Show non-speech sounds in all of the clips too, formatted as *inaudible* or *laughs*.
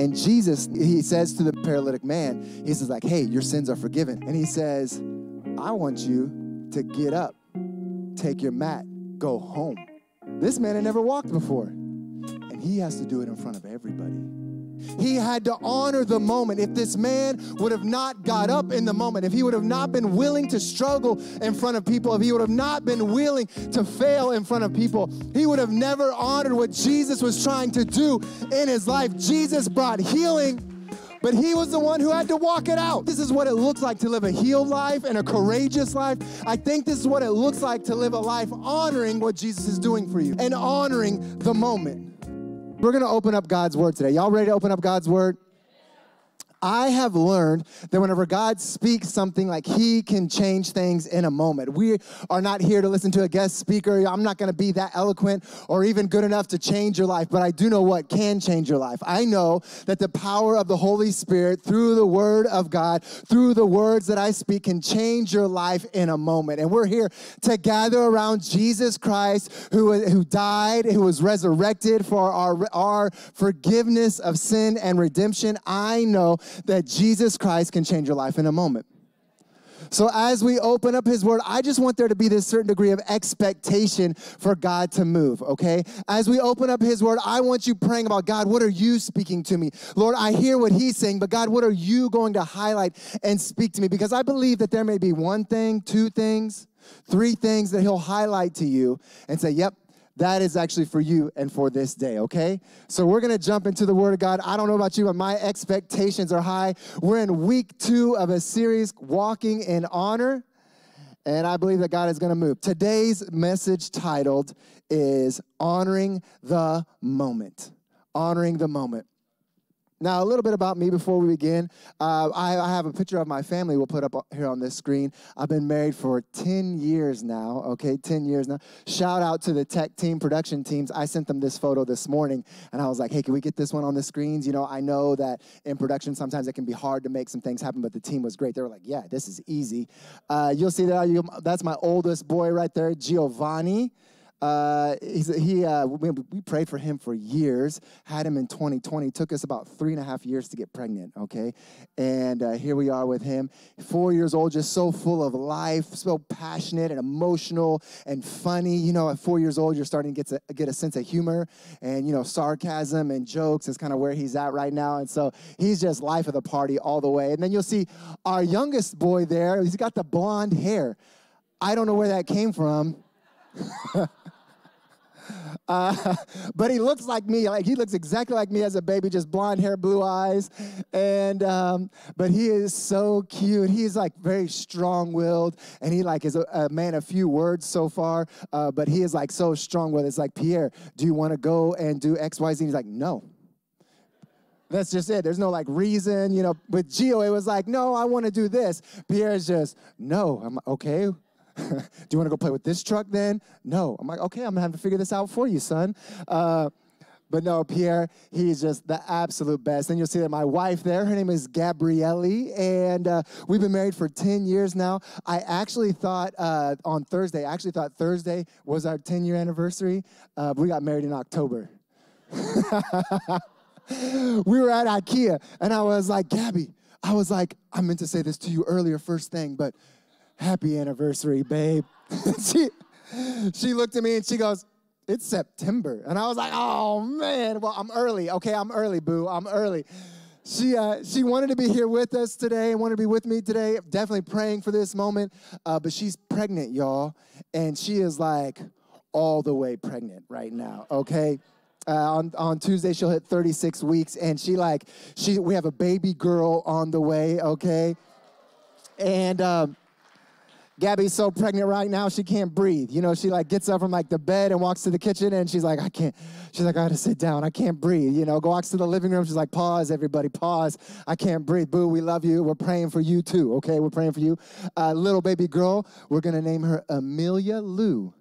And Jesus, he says to the paralytic man, he says, like, hey, your sins are forgiven. And he says, I want you to get up, take your mat, go home. This man had never walked before. And he has to do it in front of everybody. He had to honor the moment. If this man would have not got up in the moment, if he would have not been willing to struggle in front of people, if he would have not been willing to fail in front of people, he would have never honored what Jesus was trying to do in his life. Jesus brought healing but he was the one who had to walk it out. This is what it looks like to live a healed life and a courageous life. I think this is what it looks like to live a life honoring what Jesus is doing for you and honoring the moment. We're going to open up God's word today. Y'all ready to open up God's word? I have learned that whenever God speaks something, like He can change things in a moment. We are not here to listen to a guest speaker. I'm not going to be that eloquent or even good enough to change your life, but I do know what can change your life. I know that the power of the Holy Spirit through the Word of God, through the words that I speak, can change your life in a moment. And we're here to gather around Jesus Christ, who, who died, who was resurrected for our, our forgiveness of sin and redemption. I know that Jesus Christ can change your life in a moment. So, as we open up His Word, I just want there to be this certain degree of expectation for God to move, okay? As we open up His Word, I want you praying about God, what are you speaking to me? Lord, I hear what He's saying, but God, what are you going to highlight and speak to me? Because I believe that there may be one thing, two things, three things that He'll highlight to you and say, yep, that is actually for you and for this day, okay? So we're gonna jump into the Word of God. I don't know about you, but my expectations are high. We're in week two of a series, Walking in Honor, and I believe that God is gonna move. Today's message titled is Honoring the Moment. Honoring the Moment. Now, a little bit about me before we begin. Uh, I, I, have a picture of my family we'll put up here on this screen. I've been married for 10 years now, okay, 10 years now. Shout out to the tech team, production teams. I sent them this photo this morning, and I was like, hey, can we get this one on the screens? You know, I know that in production sometimes it can be hard to make some things happen, but the team was great. They were like, yeah, this is easy. Uh, you'll see that that's my oldest boy right there, Giovanni. Uh, he, uh, we, we, prayed for him for years, had him in 2020. Took us about three and a half years to get pregnant, okay? And uh, here we are with him, four years old, just so full of life, so passionate and emotional and funny. You know, at four years old, you're starting to get, to get a sense of humor and, you know, sarcasm and jokes is kind of where he's at right now. And so he's just life of the party all the way. And then you'll see our youngest boy there, he's got the blonde hair. I don't know where that came from. *laughs* Uh, but he looks like me. Like he looks exactly like me as a baby, just blonde hair, blue eyes, and um, but he is so cute. He's like very strong-willed, and he like is a, a man of few words so far. Uh, but he is like so strong-willed. It's like Pierre, do you want to go and do X, Y, Z? He's like, no. That's just it. There's no like reason, you know. With Gio, it was like, no, I want to do this. Pierre's just, no. I'm okay. *laughs* Do you want to go play with this truck then? No. I'm like, okay, I'm gonna have to figure this out for you, son. Uh, but no, Pierre, he's just the absolute best. And you'll see that my wife there, her name is Gabrielle, and uh, we've been married for 10 years now. I actually thought uh, on Thursday, I actually thought Thursday was our 10 year anniversary, uh, but we got married in October. *laughs* we were at IKEA, and I was like, Gabby, I was like, I meant to say this to you earlier, first thing, but happy anniversary, babe. *laughs* she, she looked at me and she goes, it's September. And I was like, oh man, well, I'm early. Okay, I'm early, boo. I'm early. She, uh, she wanted to be here with us today and wanted to be with me today. Definitely praying for this moment. Uh, but she's pregnant, y'all. And she is like all the way pregnant right now, okay? Uh, on, on Tuesday, she'll hit 36 weeks. And she like, she, we have a baby girl on the way, okay? And, um, Gabby's so pregnant right now, she can't breathe. You know, she like gets up from like the bed and walks to the kitchen and she's like, I can't, she's like, I gotta sit down. I can't breathe. You know, go walks to the living room. She's like, pause, everybody, pause. I can't breathe. Boo, we love you. We're praying for you too, okay? We're praying for you. Uh, little baby girl, we're gonna name her Amelia Lou.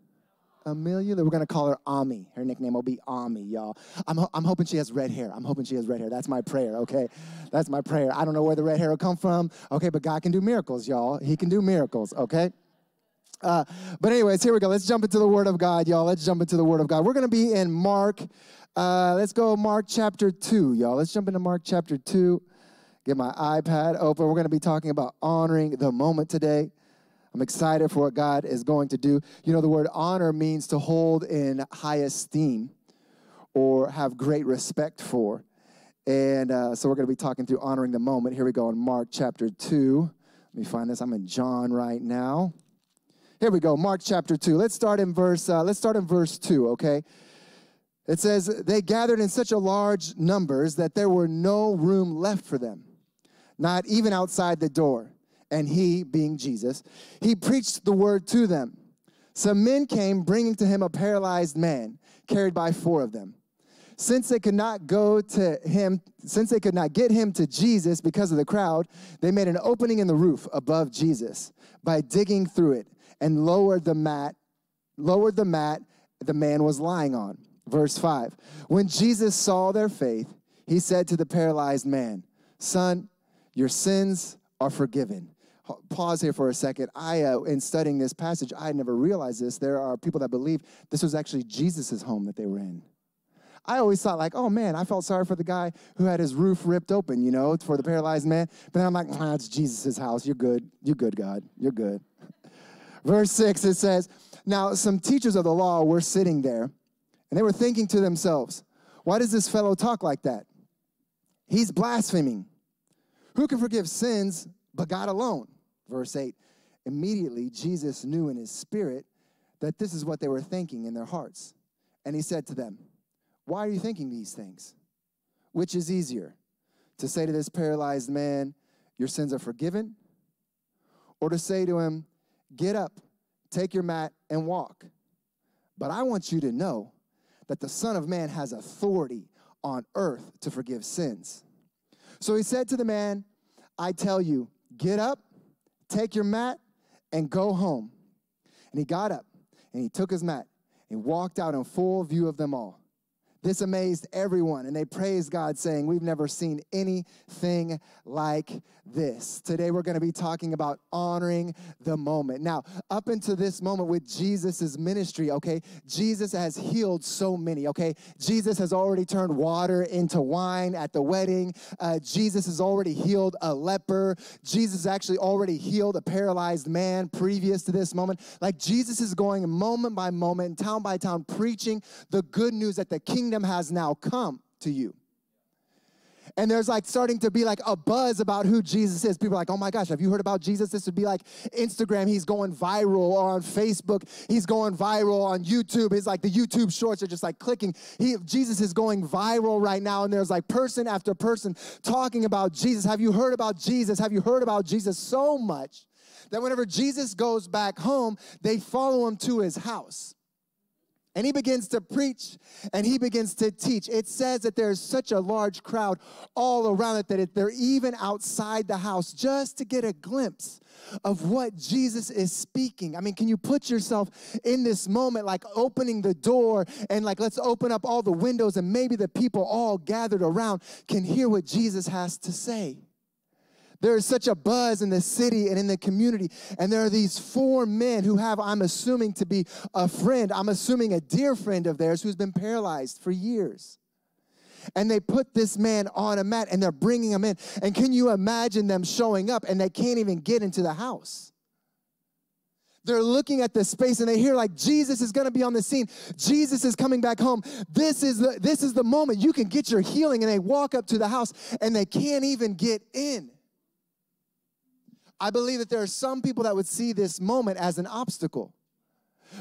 Amelia. That we're gonna call her Ami. Her nickname will be Ami, y'all. I'm, I'm hoping she has red hair. I'm hoping she has red hair. That's my prayer, okay? That's my prayer. I don't know where the red hair will come from, okay? But God can do miracles, y'all. He can do miracles, okay? Uh, but anyways, here we go. Let's jump into the Word of God, y'all. Let's jump into the Word of God. We're to be in Mark. Uh, let's go Mark chapter 2, y'all. Let's jump into Mark chapter 2. Get my iPad open. We're to be talking about honoring the moment today. I'm excited for what God is going to do. You know, the word honor means to hold in high esteem or have great respect for. And uh, so we're going to be talking through honoring the moment. Here we go in Mark chapter 2. Let me find this. I'm in John right now. Here we go, Mark chapter 2. Let's start in verse uh, let's start in verse 2, okay? It says they gathered in such a large numbers that there were no room left for them, not even outside the door. And he, being Jesus, he preached the word to them. Some men came bringing to him a paralyzed man, carried by four of them. Since they could not go to him, since they could not get him to Jesus because of the crowd, they made an opening in the roof above Jesus by digging through it and lowered the mat, lowered the mat the man was lying on. Verse 5. When Jesus saw their faith, he said to the paralyzed man, Son, your sins are forgiven. Pause here for a second. I, uh, in studying this passage, I never realized this. There are people that believe this was actually Jesus' home that they were in. I always thought, like, oh man, I felt sorry for the guy who had his roof ripped open, you know, for the paralyzed man. But then I'm like, ah, it's Jesus' house. You're good. You're good, God. You're good. *laughs* Verse 6, it says, Now some teachers of the law were sitting there, and they were thinking to themselves, Why does this fellow talk like that? He's blaspheming. Who can forgive sins but God alone? Verse 8, Immediately Jesus knew in his spirit that this is what they were thinking in their hearts. And he said to them, Why are you thinking these things? Which is easier, to say to this paralyzed man, Your sins are forgiven? Or to say to him, Get up, take your mat, and walk. But I want you to know that the Son of Man has authority on earth to forgive sins. So he said to the man, I tell you, get up, take your mat, and go home. And he got up and he took his mat and walked out in full view of them all. This amazed everyone, and they praised God, saying, We've never seen anything like this. Today, we're going to be talking about honoring the moment. Now, up into this moment with Jesus' ministry, okay, Jesus has healed so many, okay? Jesus has already turned water into wine at the wedding. Uh, Jesus has already healed a leper. Jesus actually already healed a paralyzed man previous to this moment. Like, Jesus is going moment by moment, town by town, preaching the good news that the kingdom kingdom has now come to you. And there's like starting to be like a buzz about who Jesus is. People are like, oh my gosh, have you heard about Jesus? This would be like Instagram, he's going viral, or on Facebook, he's going viral, on YouTube, He's like the YouTube shorts are just like clicking. He, Jesus is going viral right now, and there's like person after person talking about Jesus. Have you heard about Jesus? Have you heard about Jesus so much that whenever Jesus goes back home, they follow him to his house and he begins to preach and he begins to teach. It says that there's such a large crowd all around it that they're even outside the house just to get a glimpse of what Jesus is speaking. I mean, can you put yourself in this moment, like opening the door and like, let's open up all the windows and maybe the people all gathered around can hear what Jesus has to say? There is such a buzz in the city and in the community. And there are these four men who have, I'm assuming, to be a friend. I'm assuming a dear friend of theirs who's been paralyzed for years. And they put this man on a mat and they're bringing him in. And can you imagine them showing up and they can't even get into the house? They're looking at the space and they hear like Jesus is going to be on the scene. Jesus is coming back home. This is the this is the moment you can get your healing and they walk up to the house and they can't even get in. I believe that there are some people that would see this moment as an obstacle.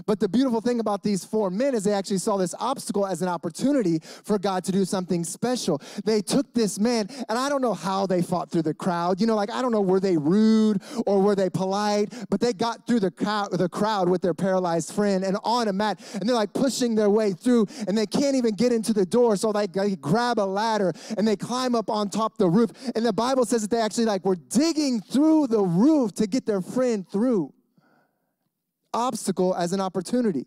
But the beautiful thing about these four men is they actually saw this obstacle as an opportunity for God to do something special. They took this man, and I don't know how they fought through the crowd. You know, like I don't know were they rude or were they polite, but they got through the crowd, the crowd with their paralyzed friend and on a mat, and they're like pushing their way through, and they can't even get into the door. So they, they grab a ladder and they climb up on top the roof. And the Bible says that they actually like were digging through the roof to get their friend through obstacle as an opportunity?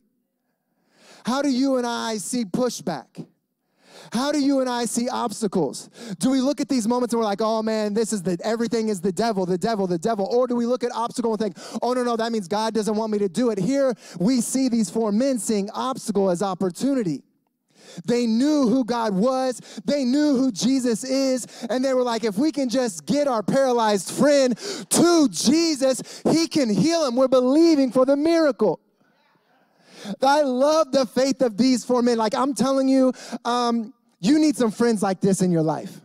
How do you and I see pushback? How do you and I see obstacles? Do we look at these moments and we're like, oh man, this is the everything is the devil, the devil, the devil? Or do we look at obstacle and think, oh no, no, that means God doesn't want me to do it? Here we see these four men seeing obstacle as opportunity. They knew who God was, they knew who Jesus is, and they were like, if we can just get our paralyzed friend to Jesus, he can heal him. We're believing for the miracle. I love the faith of these four men. Like I'm telling you, um, you need some friends like this in your life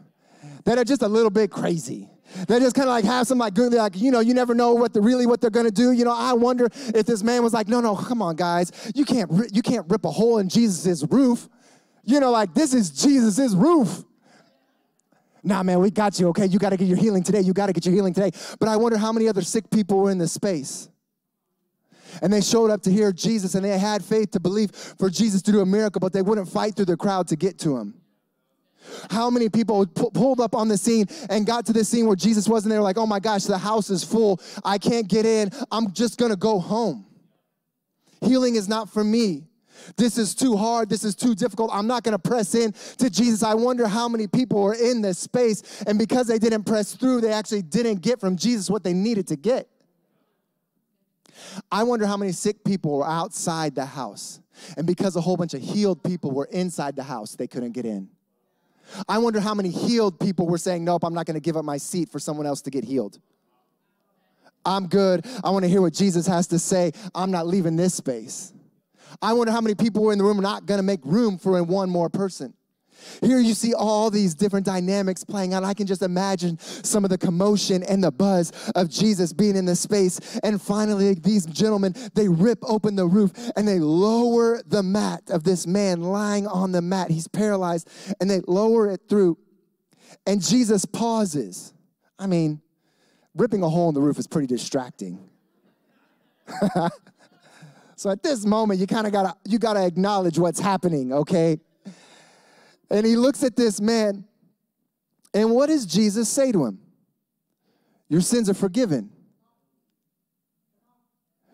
that are just a little bit crazy. They just kind of like have some like good, like you know, you never know what the really what they're gonna do. You know, I wonder if this man was like, no, no, come on, guys, you can't you can't rip a hole in Jesus's roof. You know, like this is Jesus's roof. Nah, man, we got you. Okay, you got to get your healing today. You got to get your healing today. But I wonder how many other sick people were in this space and they showed up to hear Jesus and they had faith to believe for Jesus to do a miracle, but they wouldn't fight through the crowd to get to him. How many people pulled up on the scene and got to the scene where Jesus was, and they were like, oh my gosh, the house is full. I can't get in. I'm just gonna go home. Healing is not for me. This is too hard. This is too difficult. I'm not going to press in to Jesus. I wonder how many people were in this space, and because they didn't press through, they actually didn't get from Jesus what they needed to get. I wonder how many sick people were outside the house. And because a whole bunch of healed people were inside the house, they couldn't get in. I wonder how many healed people were saying, Nope, I'm not gonna give up my seat for someone else to get healed. I'm good. I wanna hear what Jesus has to say. I'm not leaving this space. I wonder how many people were in the room are not gonna make room for one more person. Here you see all these different dynamics playing out. I can just imagine some of the commotion and the buzz of Jesus being in the space. And finally, these gentlemen, they rip open the roof and they lower the mat of this man lying on the mat. He's paralyzed and they lower it through. And Jesus pauses. I mean, ripping a hole in the roof is pretty distracting. *laughs* so at this moment, you kind of gotta you gotta acknowledge what's happening, okay? And he looks at this man, and what does Jesus say to him? Your sins are forgiven.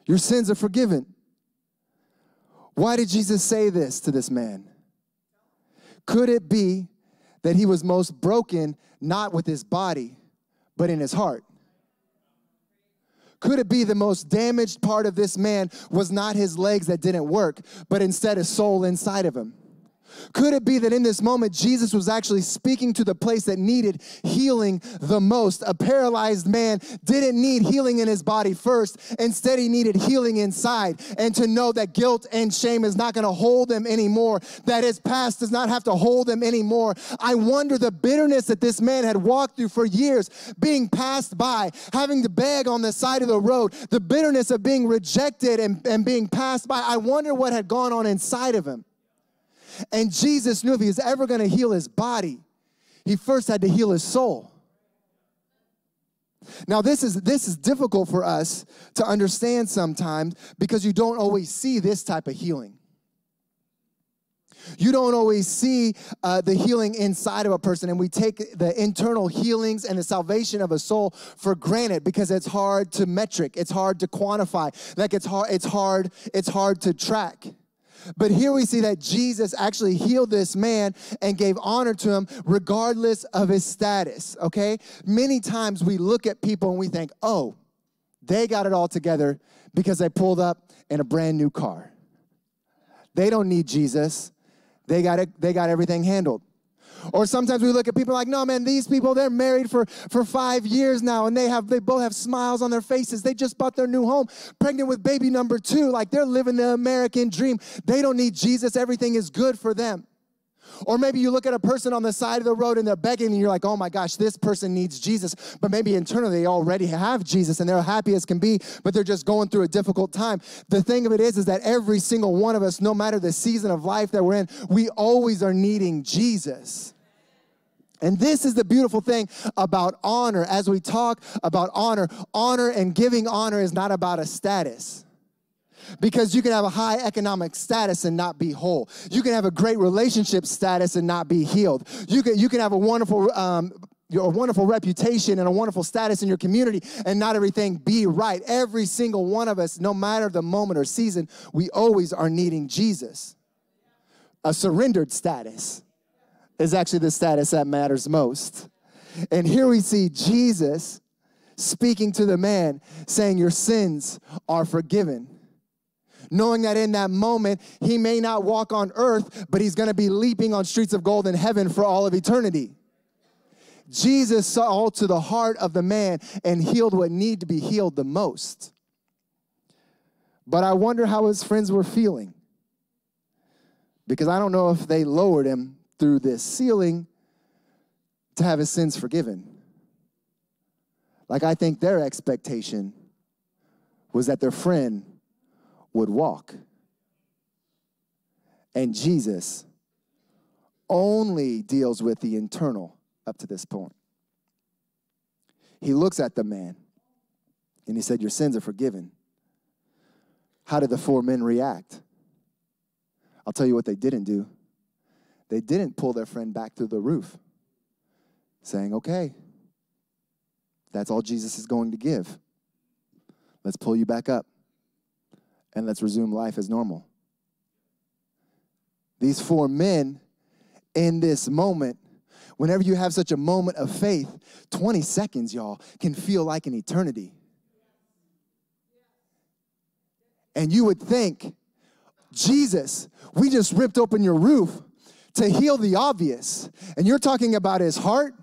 Your sins are forgiven. Why did Jesus say this to this man? Could it be that he was most broken not with his body, but in his heart? Could it be the most damaged part of this man was not his legs that didn't work, but instead a soul inside of him? Could it be that in this moment, Jesus was actually speaking to the place that needed healing the most? A paralyzed man didn't need healing in his body first. Instead, he needed healing inside and to know that guilt and shame is not going to hold him anymore, that his past does not have to hold him anymore. I wonder the bitterness that this man had walked through for years, being passed by, having to beg on the side of the road, the bitterness of being rejected and, and being passed by. I wonder what had gone on inside of him. And Jesus knew if he was ever going to heal his body, he first had to heal his soul. Now this is this is difficult for us to understand sometimes because you don't always see this type of healing. You don't always see uh, the healing inside of a person, and we take the internal healings and the salvation of a soul for granted because it's hard to metric, it's hard to quantify, like it's hard, it's hard, it's hard to track. But here we see that Jesus actually healed this man and gave honor to him regardless of his status, okay? Many times we look at people and we think, oh, they got it all together because they pulled up in a brand new car. They don't need Jesus. They got it, they got everything handled. Or sometimes we look at people like, no, man, these people, they're married for, for five years now and they have they both have smiles on their faces. They just bought their new home, pregnant with baby number two. Like they're living the American dream. They don't need Jesus. Everything is good for them. Or maybe you look at a person on the side of the road and they're begging and you're like, oh my gosh, this person needs Jesus. But maybe internally they already have Jesus and they're happy as can be, but they're just going through a difficult time. The thing of it is, is that every single one of us, no matter the season of life that we're in, we always are needing Jesus. And this is the beautiful thing about honor. As we talk about honor, honor and giving honor is not about a status because you can have a high economic status and not be whole. You can have a great relationship status and not be healed. You can, you can have a wonderful, um, a wonderful reputation and a wonderful status in your community and not everything be right. Every single one of us, no matter the moment or season, we always are needing Jesus. A surrendered status. Is actually the status that matters most. And here we see Jesus speaking to the man, saying, Your sins are forgiven. Knowing that in that moment, he may not walk on earth, but he's gonna be leaping on streets of gold in heaven for all of eternity. Jesus saw all to the heart of the man and healed what needed to be healed the most. But I wonder how his friends were feeling. Because I don't know if they lowered him through this ceiling to have his sins forgiven. Like, I think their expectation was that their friend would walk. And Jesus only deals with the internal up to this point. He looks at the man and he said, Your sins are forgiven. How did the four men react? I'll tell you what they didn't do. They didn't pull their friend back through the roof, saying, Okay, that's all Jesus is going to give. Let's pull you back up and let's resume life as normal. These four men in this moment, whenever you have such a moment of faith, 20 seconds, y'all, can feel like an eternity. And you would think, Jesus, we just ripped open your roof to heal the obvious. And you're talking about his heart,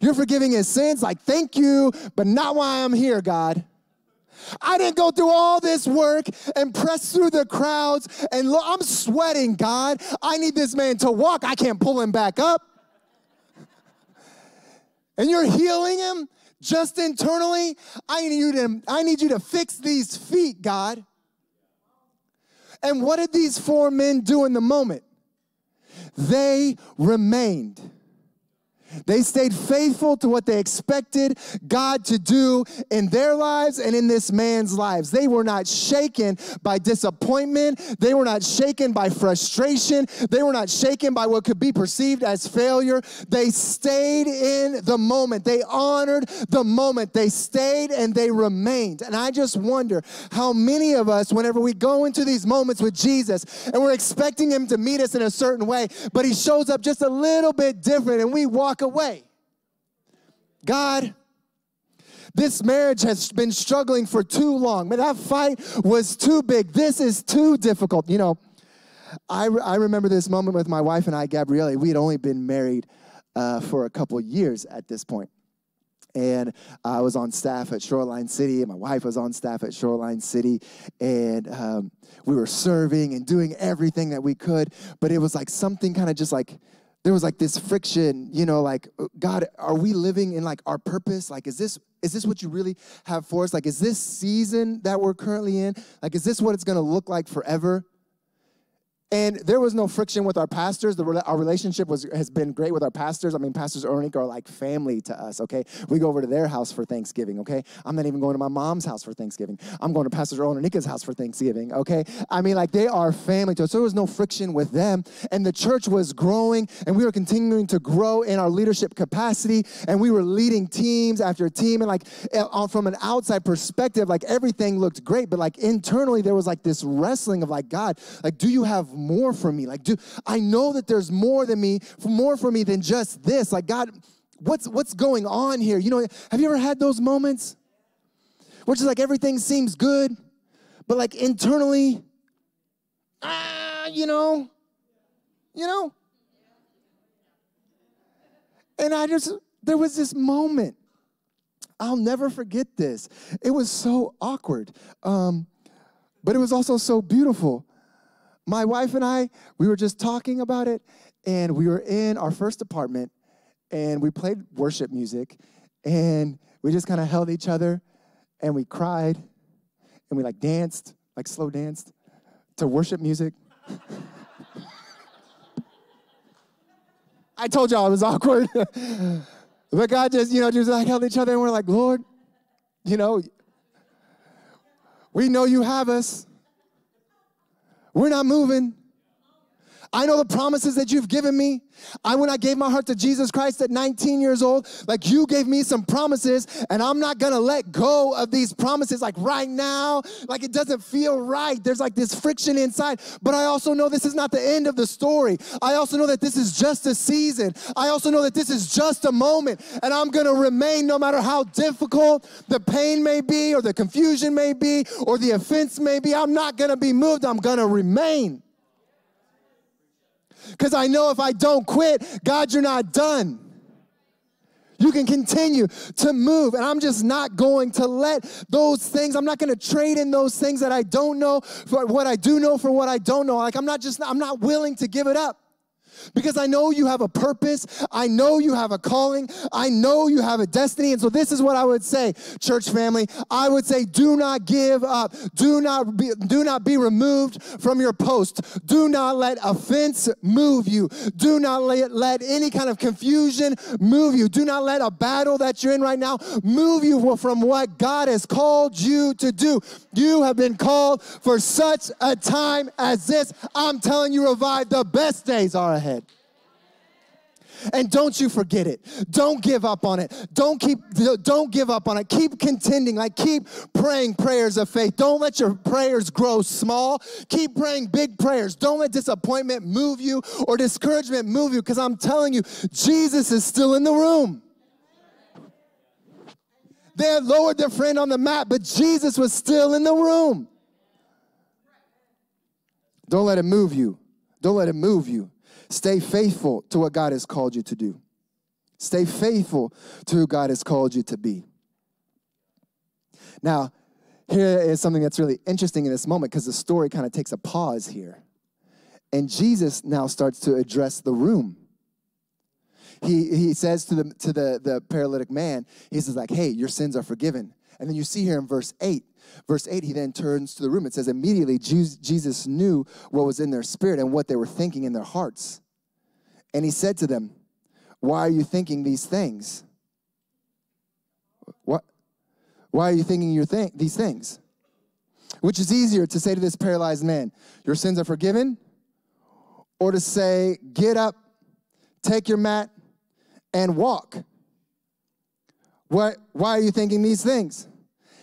you're forgiving his sins, like, thank you, but not why I'm here, God. I didn't go through all this work and press through the crowds and I'm sweating, God. I need this man to walk. I can't pull him back up. And you're healing him just internally. I need you to, I need you to fix these feet, God. And what did these four men do in the moment? They remained. They stayed faithful to what they expected God to do in their lives and in this man's lives. They were not shaken by disappointment. They were not shaken by frustration. They were not shaken by what could be perceived as failure. They stayed in the moment. They honored the moment. They stayed and they remained. And I just wonder how many of us, whenever we go into these moments with Jesus and we're expecting him to meet us in a certain way, but he shows up just a little bit different and we walk away. God, this marriage has been struggling for too long. But that fight was too big. This is too difficult. You know, I, I remember this moment with my wife and I, Gabrielle. We had only been married uh, for a couple years at this point. And I was on staff at Shoreline City, and my wife was on staff at Shoreline City. And um, we were serving and doing everything that we could. But it was like something kind of just like there was like this friction, you know, like uh, God, are we living in like our purpose? Like, is this is this what you really have for us? Like, is this season that we're currently in? Like, is this what it's gonna look like forever? And there was no friction with our pastors. The, our relationship was, has been great with our pastors. I mean, Pastors Ornick are like family to us, okay? We go over to their house for Thanksgiving, okay? I'm not even going to my mom's house for Thanksgiving. I'm going to Pastor Ornick's house for Thanksgiving, okay? I mean, like, they are family to us. So there was no friction with them. And the church was growing, and we were continuing to grow in our leadership capacity, and we were leading teams after team. And, like, eh, from an outside perspective, like, everything looked great. But, like, internally, there was, like, this wrestling of, like, God, like, do you have more for me? Like, do I know that there's more than me, more for me than just this? Like, God, what's what's going on here? You know, have you ever had those moments? Where just like everything seems good, but like internally, ah, you know, you know. And I just, there was this moment. I'll never forget this. It was so awkward, um, but it was also so beautiful my wife and I, we were just talking about it, and we were in our first apartment, and we played worship music, and we just kind of held each other, and we cried, and we like danced, like slow danced to worship music. I told y'all it was awkward. *laughs* but God just, you know, just like held each other and we're like, Lord, you know, we know you have us. We're not moving. I know the promises that you've given me. I, when I gave my heart to Jesus Christ at 19 years old, like you gave me some promises, and I'm not gonna let go of these promises. Like right now, like it doesn't feel right. There's like this friction inside, but I also know this is not the end of the story. I also know that this is just a season. I also know that this is just a moment, and I'm gonna remain no matter how difficult the pain may be, or the confusion may be, or the offense may be. I'm not gonna be moved, I'm gonna remain. Because I know if I don't quit, God, you're not done. You can continue to move. And I'm just not going to let those things, I'm not going to trade in those things that I don't know for what I do know for what I don't know. Like I'm not just, I'm not willing to give it up because I know you have a purpose. I know you have a calling. I know you have a destiny. And so this is what I would say, church family. I would say, do not give up. Do not be, do not be removed from your post. Do not let offense move you. Do not let, let any kind of confusion move you. Do not let a battle that you're in right now move you from what God has called you to do. You have been called for such a time as this. I'm telling you, revive. The best days are ahead. And don't you forget it. Don't give up on it. Don't keep don't give up on it. Keep contending. Like keep praying prayers of faith. Don't let your prayers grow small. Keep praying big prayers. Don't let disappointment move you or discouragement move you cuz I'm telling you Jesus is still in the room. They had lowered their friend on the mat, but Jesus was still in the room. Don't let it move you. Don't let it move you. Stay faithful to what God has called you to do. Stay faithful to who God has called you to be. Now, here is something that's really interesting in this moment because the story kind of takes a pause here. And Jesus now starts to address the room. He, he says to, the, to the, the paralytic man, he says like, hey, your sins are forgiven. And then you see here in verse 8, verse 8, he then turns to the room. It says, immediately Jesus knew what was in their spirit and what they were thinking in their hearts. And he said to them, Why are you thinking these things? What? Why are you thinking your th- these things? Which is easier to say to this paralyzed man, Your sins are forgiven? Or to say, Get up, take your mat, and walk? What, why are you thinking these things?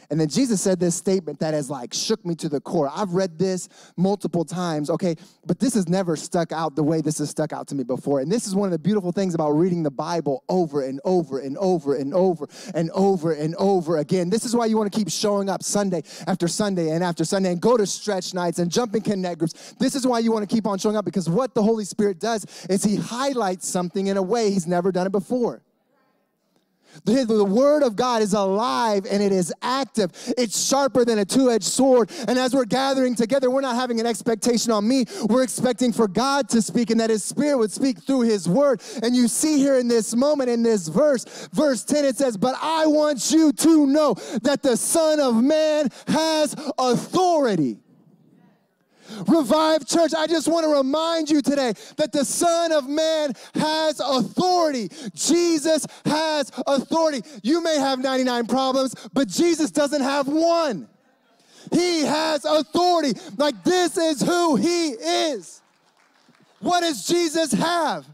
And then Jesus said this statement that has like shook me to the core. I've read this multiple times, okay, but this has never stuck out the way this has stuck out to me before. And this is one of the beautiful things about reading the Bible over and over and over and over and over and over again. This is why you want to keep showing up Sunday after Sunday and after Sunday and go to stretch nights and jump in connect groups. This is why you want to keep on showing up because what the Holy Spirit does is He highlights something in a way He's never done it before. The, word of God is alive and it is active. It's sharper than a two edged sword. And as we're gathering together, we're not having an expectation on me. We're expecting for God to speak and that his spirit would speak through his word. And you see here in this moment, in this verse, verse 10, it says, But I want you to know that the Son of Man has authority Revive Church, I just want to remind you today that the Son of Man has authority. Jesus has authority. You may have 99 problems, but Jesus doesn't have one. He has authority. Like this is who he is. What does Jesus have?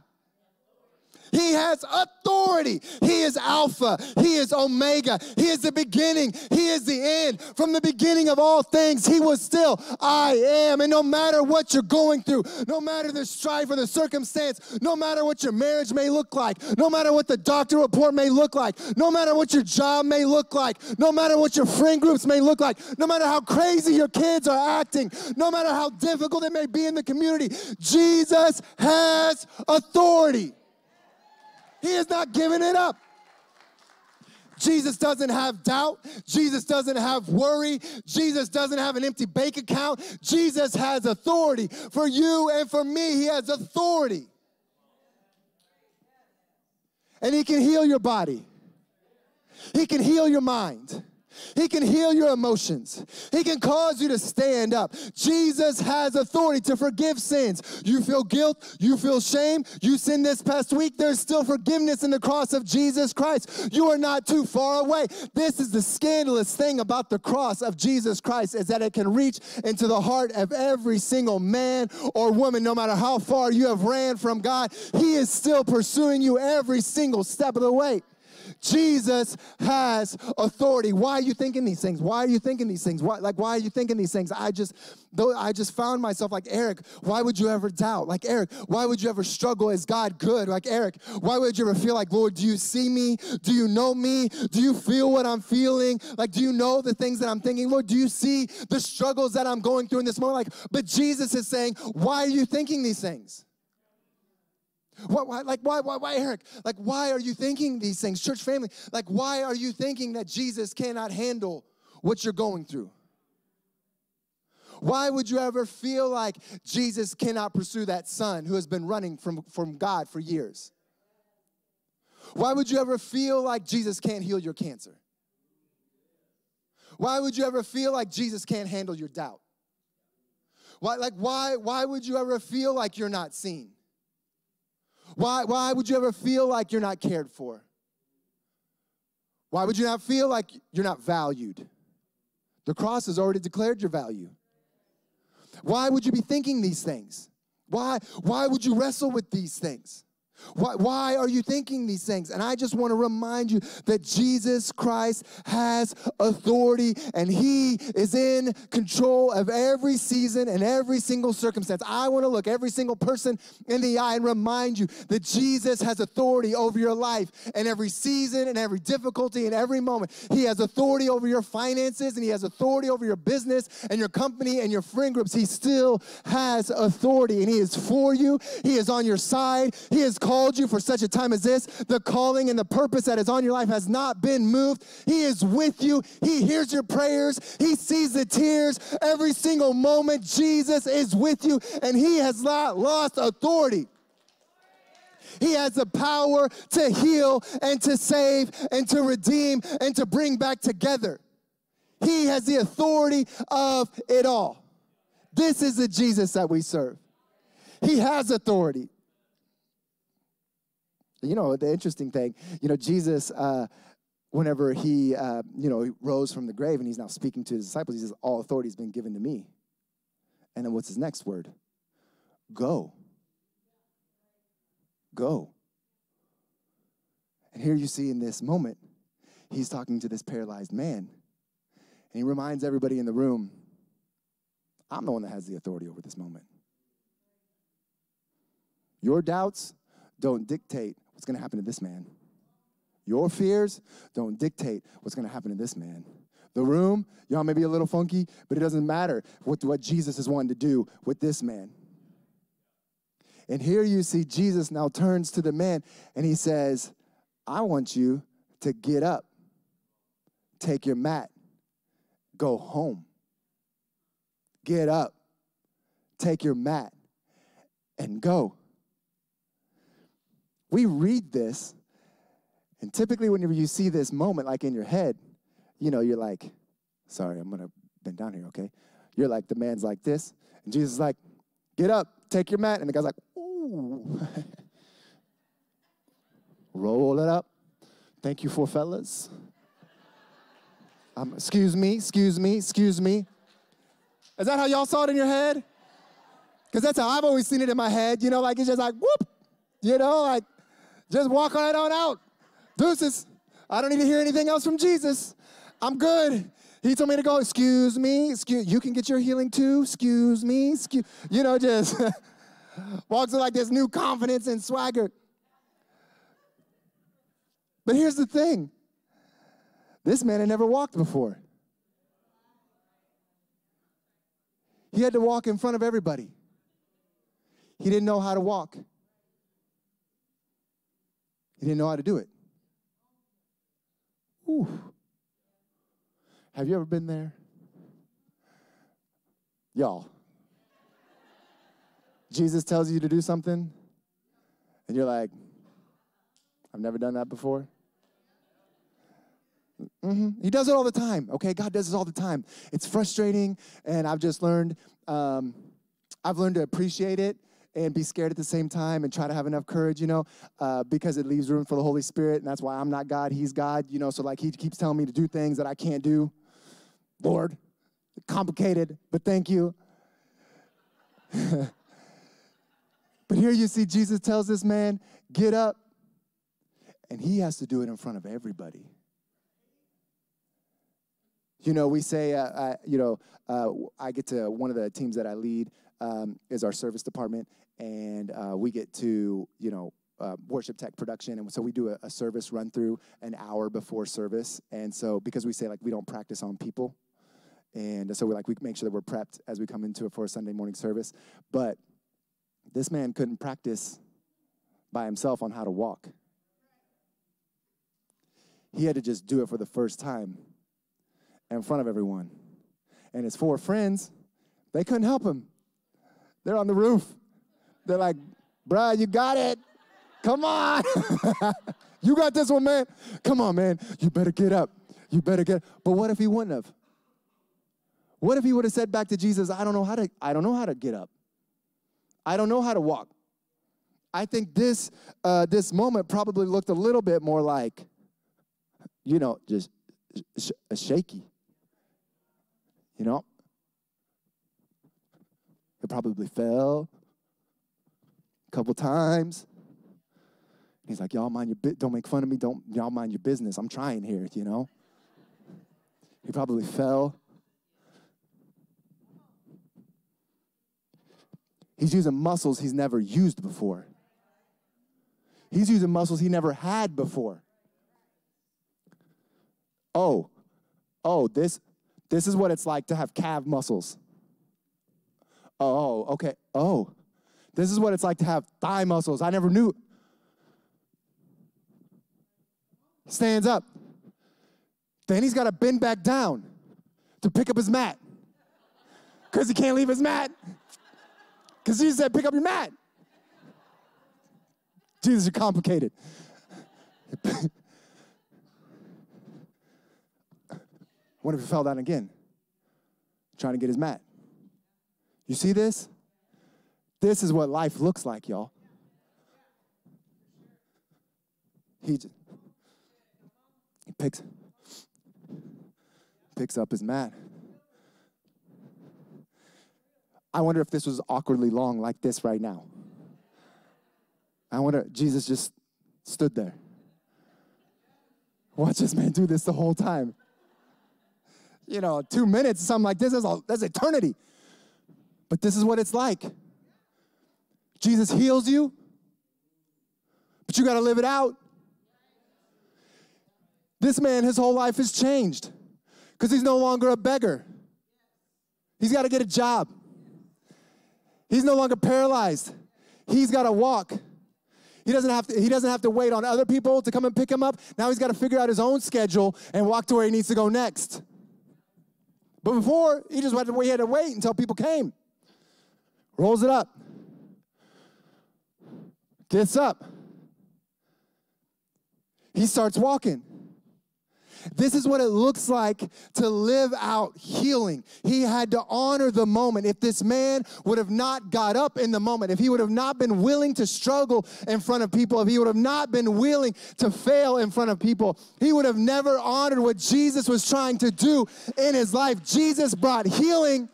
He has authority. He is Alpha. He is Omega. He is the beginning. He is the end. From the beginning of all things, He was still I am. And no matter what you're going through, no matter the strife or the circumstance, no matter what your marriage may look like, no matter what the doctor report may look like, no matter what your job may look like, no matter what your friend groups may look like, no matter how crazy your kids are acting, no matter how difficult it may be in the community, Jesus has authority. He is not giving it up. Jesus doesn't have doubt. Jesus doesn't have worry. Jesus doesn't have an empty bank account. Jesus has authority. For you and for me, He has authority. And He can heal your body, He can heal your mind. He can heal your emotions. He can cause you to stand up. Jesus has authority to forgive sins. You feel guilt, you feel shame, you sinned this past week, there's still forgiveness in the cross of Jesus Christ. You are not too far away. This is the scandalous thing about the cross of Jesus Christ is that it can reach into the heart of every single man or woman no matter how far you have ran from God. He is still pursuing you every single step of the way. Jesus has authority. Why are you thinking these things? Why are you thinking these things? Why, like, why are you thinking these things? I just, though I just found myself like, Eric, why would you ever doubt? Like, Eric, why would you ever struggle? Is God good? Like, Eric, why would you ever feel like, Lord, do you see me? Do you know me? Do you feel what I'm feeling? Like, do you know the things that I'm thinking? Lord, do you see the struggles that I'm going through in this moment? Like, but Jesus is saying, why are you thinking these things? Why, why, like, why, why, why, Eric? Like, why are you thinking these things? Church family, like, why are you thinking that Jesus cannot handle what you're going through? Why would you ever feel like Jesus cannot pursue that son who has been running from, from God for years? Why would you ever feel like Jesus can't heal your cancer? Why would you ever feel like Jesus can't handle your doubt? Why, like, why, why would you ever feel like you're not seen? Why, why would you ever feel like you're not cared for? Why would you not feel like you're not valued? The cross has already declared your value. Why would you be thinking these things? Why, why would you wrestle with these things? Why, why are you thinking these things? And I just want to remind you that Jesus Christ has authority and He is in control of every season and every single circumstance. I want to look every single person in the eye and remind you that Jesus has authority over your life and every season and every difficulty and every moment. He has authority over your finances and He has authority over your business and your company and your friend groups. He still has authority and He is for you, He is on your side, He is called you for such a time as this. The calling and the purpose that is on your life has not been moved. He is with you. He hears your prayers. He sees the tears every single moment. Jesus is with you, and He has not lost authority. He has the power to heal and to save and to redeem and to bring back together. He has the authority of it all. This is the Jesus that we serve. He has authority. You know, the interesting thing, you know, Jesus, uh, whenever he, uh, you know, he rose from the grave and he's now speaking to his disciples, he says, All authority has been given to me. And then what's his next word? Go. Go. And here you see in this moment, he's talking to this paralyzed man. And he reminds everybody in the room, I'm the one that has the authority over this moment. Your doubts don't dictate what's going to happen to this man. Your fears don't dictate what's going to happen to this man. The room, y'all may be a little funky, but it doesn't matter what, what Jesus is wanting to do with this man. And here you see Jesus now turns to the man and he says, I want you to get up, take your mat, go home. Get up, take your mat, and go we read this, and typically whenever you see this moment, like in your head, you know, you're like, sorry, I'm gonna bend down here, okay? You're like, the man's like this, and Jesus is like, get up, take your mat, and the guy's like, ooh. *laughs* Roll it up. Thank you for fellas. Um, excuse me, excuse me, excuse me. Is that how y'all saw it in your head? Because that's how I've always seen it in my head. You know, like it's just like whoop, you know, like just walk right on out. Deuces. I don't need to hear anything else from Jesus. I'm good. He told me to go, excuse me, excuse, you can get your healing too, excuse me, excuse, you know, just *laughs* walks with like this new confidence and swagger. But here's the thing this man had never walked before. He had to walk in front of everybody. He didn't know how to walk. He didn't know how to do it. Ooh. Have you ever been there? Y'all. Jesus tells you to do something, and you're like, I've never done that before. Mhm. He does it all the time. Okay, God does this all the time. It's frustrating, and I've just learned. Um, I've learned to appreciate it and be scared at the same time and try to have enough courage, you know, uh, because it leaves room for the Holy Spirit, and that's why I'm not God, He's God, you know. So like He keeps telling me to do things that I can't do. Lord, complicated, but thank you. *laughs* but here you see Jesus tells this man, "Get up," and he has to do it in front of everybody. You know, we say, uh, uh, you know, uh, I get to one of the teams that I lead um, is our service department, and uh, we get to, you know, uh, worship tech production, and so we do a, a service run through an hour before service, and so because we say like we don't practice on people, and so we like we make sure that we're prepped as we come into it for a Sunday morning service, but this man couldn't practice by himself on how to walk. He had to just do it for the first time in front of everyone. And his four friends, they couldn't help him. They're on the roof. They're like, bruh, you got it. Come on. *laughs* you got this one, man. Come on, man. You better get up. You better get But what if he wouldn't have? What if he would have said back to Jesus, I don't know how to, I don't know how to get up. I don't know how to walk. I think this uh, this moment probably looked a little bit more like, you know, just sh- shaky. You know, it probably fell a couple times. He's like, y'all mind your bit. Don't make fun of me. Don't y'all mind your business. I'm trying here. You know. He probably fell. He's using muscles he's never used before. He's using muscles he never had before. Oh, oh, this this is what it's like to have calf muscles. Oh, okay. Oh, this is what it's like to have thigh muscles. I never knew. Stands up. Then he's got to bend back down to pick up his mat because he can't leave his mat. Because Jesus said, pick up your mat. Jesus, you're complicated. *laughs* what if he fell down again? Trying to get his mat. You see this? This is what life looks like, y'all. He, just, he picks, picks up his mat. I wonder if this was awkwardly long like this right now. I wonder, Jesus just stood there. Watch this man do this the whole time. You know, two minutes, or something like this, is all, that's eternity. But this is what it's like. Jesus heals you, but you got to live it out. This man, his whole life has changed because he's no longer a beggar. He's got to get a job. He's no longer paralyzed. He's got to walk. He doesn't have to, he doesn't have to wait on other people to come and pick him up. Now he's got to figure out his own schedule and walk to where he needs to go next. But before, he just had to, he had to wait until people came. Rolls it up. Gets up. He starts walking. This is what it looks like to live out healing. He had to honor the moment. If this man would have not got up in the moment, if he would have not been willing to struggle in front of people, if he would have not been willing to fail in front of people, he would have never honored what Jesus was trying to do in his life. Jesus brought healing,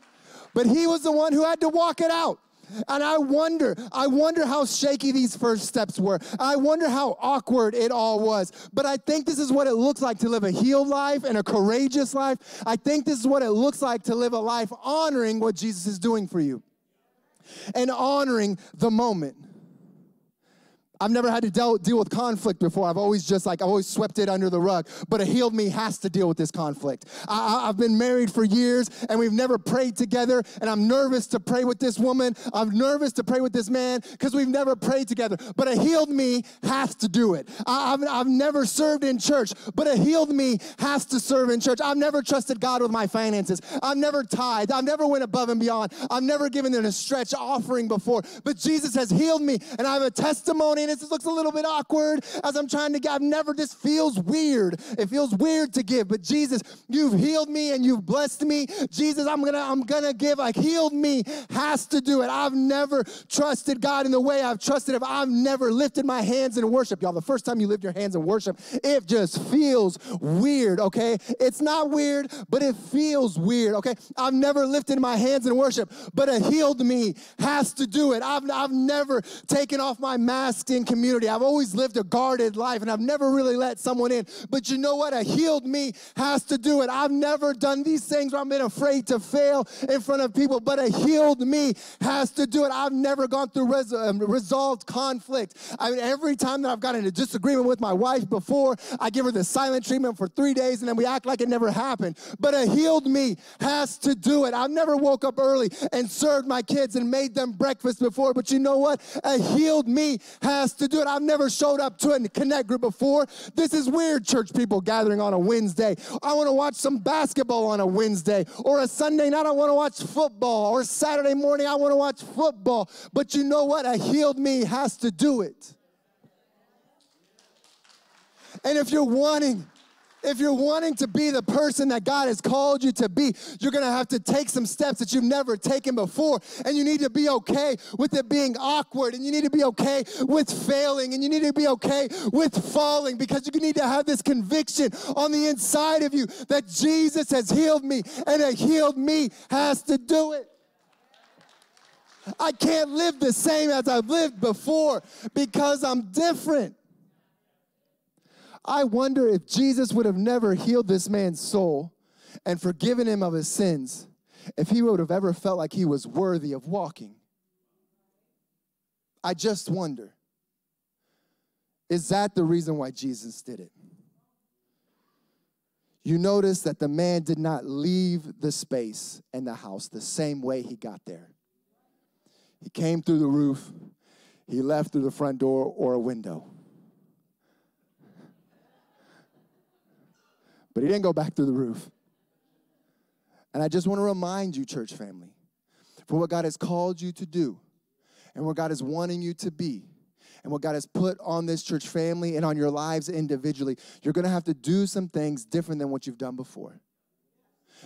but he was the one who had to walk it out. And I wonder, I wonder how shaky these first steps were. I wonder how awkward it all was. But I think this is what it looks like to live a healed life and a courageous life. I think this is what it looks like to live a life honoring what Jesus is doing for you and honoring the moment. I've never had to deal, deal with conflict before. I've always just like, I've always swept it under the rug. But a healed me has to deal with this conflict. I, have been married for years and we've never prayed together. And I'm nervous to pray with this woman. I'm nervous to pray with this man because we've never prayed together. But a healed me has to do it. I, have I've never served in church, but a healed me has to serve in church. I've never trusted God with my finances. I've never tithed. I've never went above and beyond. I've never given in a stretch offering before. But Jesus has healed me and I have a testimony it looks a little bit awkward as I'm trying to. I've never, this feels weird. It feels weird to give, but Jesus, you've healed me and you've blessed me. Jesus, I'm gonna, I'm gonna give. Like healed me has to do it. I've never trusted God in the way I've trusted Him. I've never lifted my hands in worship. Y'all, the first time you lift your hands in worship, it just feels weird, okay? It's not weird, but it feels weird, okay? I've never lifted my hands in worship, but a healed me has to do it. I've, I've never taken off my mask in community. I've always lived a guarded life and I've never really let someone in. But you know what? A healed me has to do it. I've never done these things where I've been afraid to fail in front of people, but a healed me has to do it. I've never gone through res- um, resolved conflict. I mean, every time that I've gotten into disagreement with my wife before, I give her the silent treatment for three days and then we act like it never happened. But a healed me has to do it. I've never woke up early and served my kids and made them breakfast before, but you know what? A healed me has to do it. I've never showed up to a connect group before. This is weird, church people gathering on a Wednesday. I want to watch some basketball on a Wednesday or a Sunday night. I want to watch football or Saturday morning. I want to watch football. But you know what? A healed me has to do it. And if you're wanting if you're wanting to be the person that God has called you to be, you're gonna have to take some steps that you've never taken before. And you need to be okay with it being awkward, and you need to be okay with failing, and you need to be okay with falling because you need to have this conviction on the inside of you that Jesus has healed me, and a healed me has to do it. I can't live the same as I've lived before because I'm different. I wonder if Jesus would have never healed this man's soul and forgiven him of his sins, if he would have ever felt like he was worthy of walking. I just wonder. Is that the reason why Jesus did it? You notice that the man did not leave the space and the house the same way he got there. He came through the roof, he left through the front door or a window. But he didn't go back through the roof. And I just want to remind you, church family, for what God has called you to do and what God is wanting you to be and what God has put on this church family and on your lives individually, you're going to have to do some things different than what you've done before.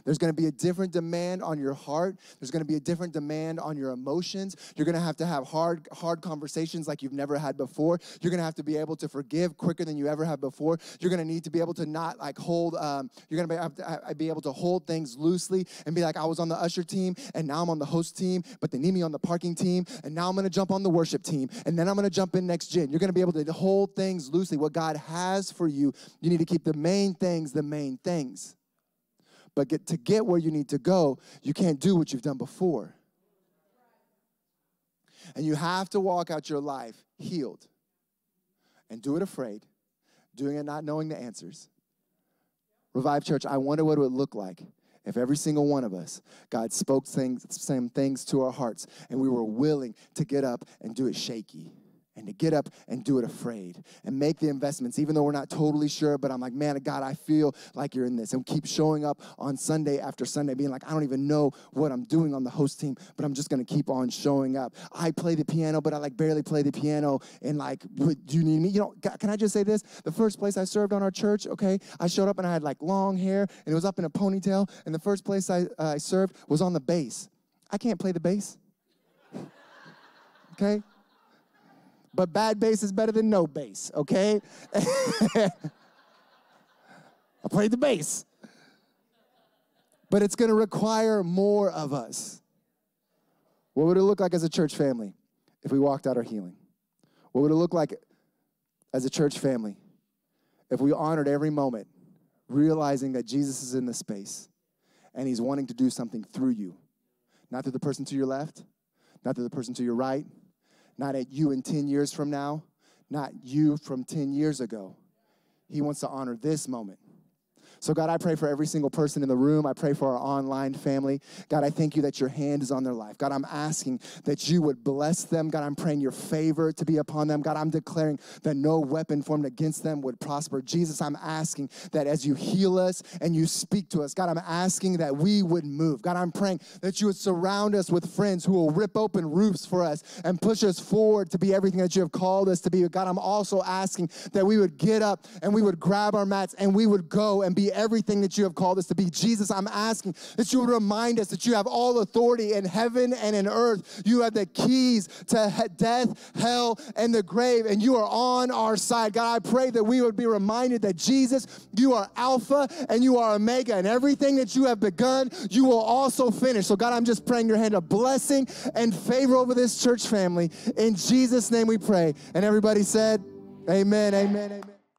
There's going to be a different demand on your heart. There's going to be a different demand on your emotions. You're going to have to have hard, hard conversations like you've never had before. You're going to have to be able to forgive quicker than you ever have before. You're going to need to be able to not like hold. Um, you're going to be, to be able to hold things loosely and be like, I was on the usher team and now I'm on the host team, but they need me on the parking team and now I'm going to jump on the worship team and then I'm going to jump in next gen. You're going to be able to hold things loosely. What God has for you, you need to keep the main things the main things. But get, to get where you need to go, you can't do what you've done before. And you have to walk out your life healed and do it afraid, doing it not knowing the answers. Revive Church, I wonder what it would look like if every single one of us, God spoke some things to our hearts, and we were willing to get up and do it shaky and to get up and do it afraid and make the investments, even though we're not totally sure. But I'm like, man, God, I feel like you're in this. And keep showing up on Sunday after Sunday, being like, I don't even know what I'm doing on the host team, but I'm just gonna keep on showing up. I play the piano, but I like barely play the piano. And like, do you need me? You know, can I just say this? The first place I served on our church, okay, I showed up and I had like long hair and it was up in a ponytail. And the first place I, uh, I served was on the bass. I can't play the bass. *laughs* okay? But bad bass is better than no bass, okay? *laughs* I played the bass. But it's gonna require more of us. What would it look like as a church family if we walked out our healing? What would it look like as a church family if we honored every moment, realizing that Jesus is in the space and he's wanting to do something through you? Not through the person to your left, not through the person to your right, not at you in 10 years from now, not you from 10 years ago. He wants to honor this moment. So, God, I pray for every single person in the room. I pray for our online family. God, I thank you that your hand is on their life. God, I'm asking that you would bless them. God, I'm praying your favor to be upon them. God, I'm declaring that no weapon formed against them would prosper. Jesus, I'm asking that as you heal us and you speak to us, God, I'm asking that we would move. God, I'm praying that you would surround us with friends who will rip open roofs for us and push us forward to be everything that you have called us to be. God, I'm also asking that we would get up and we would grab our mats and we would go and be everything that you have called us to be. Jesus, I'm asking that you would remind us that you have all authority in heaven and in earth. You have the keys to death, hell, and the grave, and you are on our side. God, I pray that we would be reminded that Jesus, you are Alpha and you are Omega, and everything that you have begun, you will also finish. So, God, I'm just praying your hand of blessing and favor over this church family. In Jesus' name we pray. And everybody said, Amen, amen, amen.